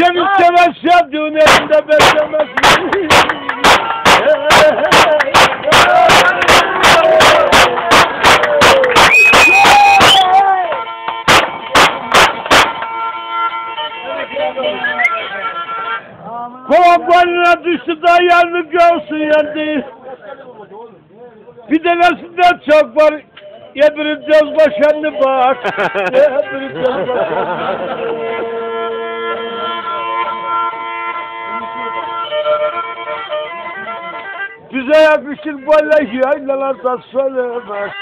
Seni seven sevdiğin elinde beslemez mi? Kovan boynuna düştü da yanını görsün yendi. Bir tanesinden çok var. Yebirin göz başandı bak. Yebirin göz başandı. Bize yakışır böyle yaylalarda söylemek.